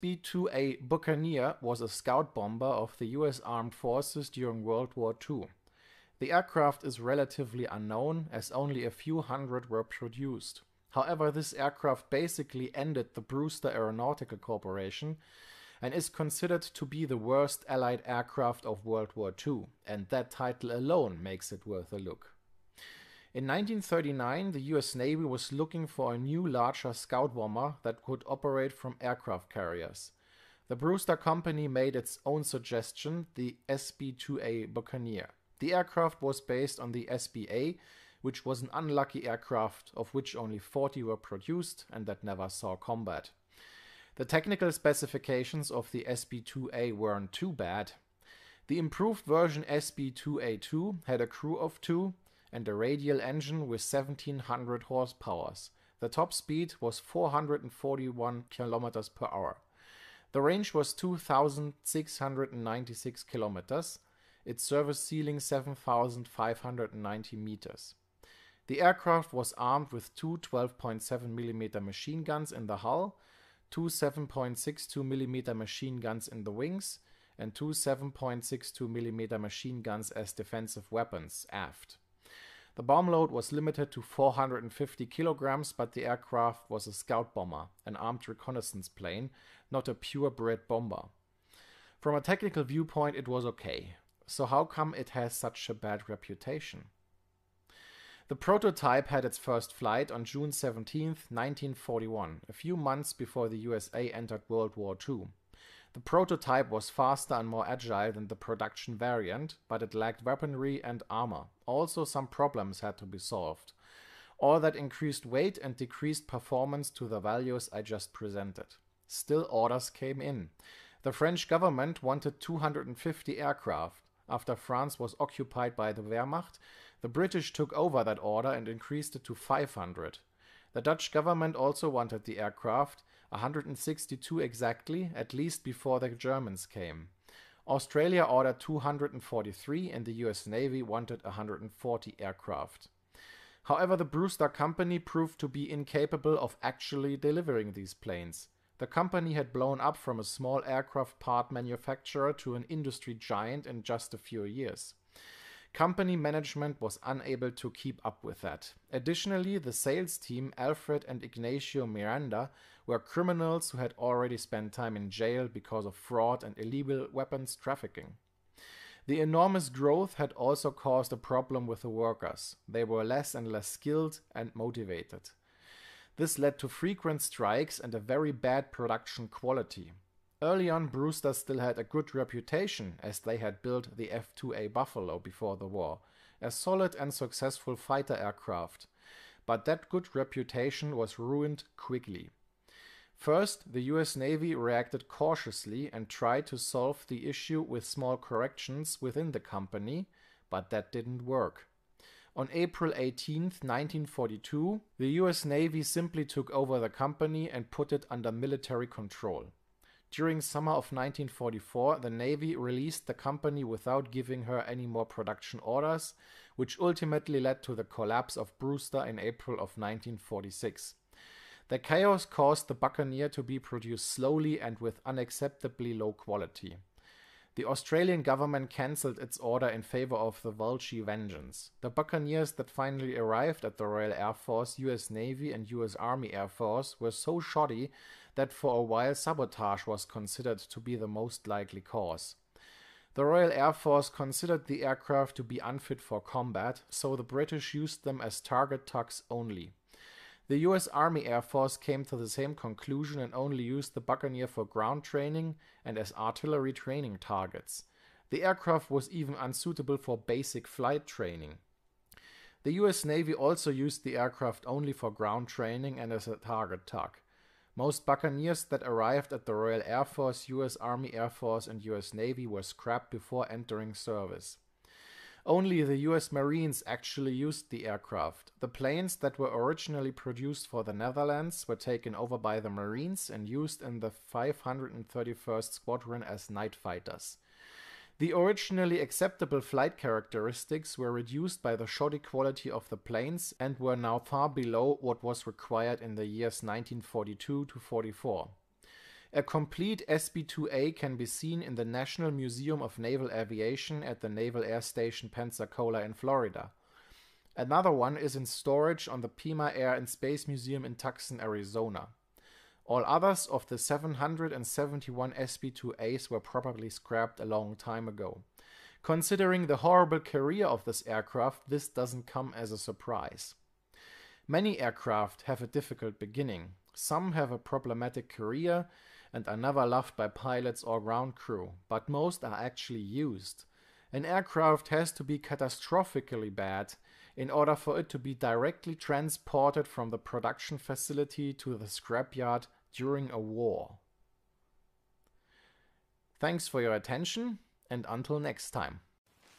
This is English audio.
SB-2A Buccaneer was a scout bomber of the US Armed Forces during World War II. The aircraft is relatively unknown as only a few hundred were produced. However, this aircraft basically ended the Brewster Aeronautical Corporation and is considered to be the worst Allied aircraft of World War II, and that title alone makes it worth a look. In 1939, the US Navy was looking for a new larger scout bomber that could operate from aircraft carriers. The Brewster Company made its own suggestion, the SB-2A Buccaneer. The aircraft was based on the SBA, which was an unlucky aircraft of which only 40 were produced and that never saw combat. The technical specifications of the SB-2A weren't too bad. The improved version SB-2A2 had a crew of two and a radial engine with 1700 horsepower. The top speed was 441 km per hour. The range was 2696 km, its service ceiling 7590 meters. The aircraft was armed with two 12.7mm machine guns in the hull, two 7.62mm machine guns in the wings, and two 7.62mm machine guns as defensive weapons aft. The bomb load was limited to 450 kilograms, but the aircraft was a scout bomber, an armed reconnaissance plane, not a purebred bomber. From a technical viewpoint, it was okay. So how come it has such a bad reputation? The prototype had its first flight on June 17, 1941, a few months before the USA entered World War II. The prototype was faster and more agile than the production variant, but it lacked weaponry and armor. Also, some problems had to be solved. All that increased weight and decreased performance to the values I just presented. Still, orders came in. The French government wanted 250 aircraft. After France was occupied by the Wehrmacht, the British took over that order and increased it to 500. The Dutch government also wanted the aircraft, 162 exactly, at least before the Germans came. Australia ordered 243 and the US Navy wanted 140 aircraft. However, the Brewster Company proved to be incapable of actually delivering these planes. The company had blown up from a small aircraft part manufacturer to an industry giant in just a few years. Company management was unable to keep up with that. Additionally, the sales team, Alfred and Ignacio Miranda, were criminals who had already spent time in jail because of fraud and illegal weapons trafficking. The enormous growth had also caused a problem with the workers. They were less and less skilled and motivated. This led to frequent strikes and a very bad production quality. Early on, Brewster still had a good reputation as they had built the F 2A Buffalo before the war, a solid and successful fighter aircraft. But that good reputation was ruined quickly. First, the US Navy reacted cautiously and tried to solve the issue with small corrections within the company, but that didn't work. On April 18, 1942, the US Navy simply took over the company and put it under military control. During summer of 1944, the Navy released the company without giving her any more production orders, which ultimately led to the collapse of Brewster in April of 1946. The chaos caused the Buccaneer to be produced slowly and with unacceptably low quality. The Australian government cancelled its order in favor of the Vultee Vengeance. The Buccaneers that finally arrived at the Royal Air Force, US Navy, and US Army Air Force were so shoddy that for a while sabotage was considered to be the most likely cause. The Royal Air Force considered the aircraft to be unfit for combat, so the British used them as target tugs only. The US Army Air Force came to the same conclusion and only used the Buccaneer for ground training and as artillery training targets. The aircraft was even unsuitable for basic flight training. The US Navy also used the aircraft only for ground training and as a target tug. Most Buccaneers that arrived at the Royal Air Force, US Army Air Force, and US Navy were scrapped before entering service. Only the US Marines actually used the aircraft. The planes that were originally produced for the Netherlands were taken over by the Marines and used in the 531st Squadron as night fighters. The originally acceptable flight characteristics were reduced by the shoddy quality of the planes and were now far below what was required in the years 1942 to 44. A complete SB-2A can be seen in the National Museum of Naval Aviation at the Naval Air Station Pensacola in Florida. Another one is in storage on the Pima Air and Space Museum in Tucson, Arizona. All others of the 771 SB-2As were probably scrapped a long time ago. Considering the horrible career of this aircraft, this doesn't come as a surprise. Many aircraft have a difficult beginning. Some have a problematic career and are never loved by pilots or ground crew, but most are actually used. An aircraft has to be catastrophically bad in order for it to be directly transported from the production facility to the scrapyard during a war. Thanks for your attention and until next time.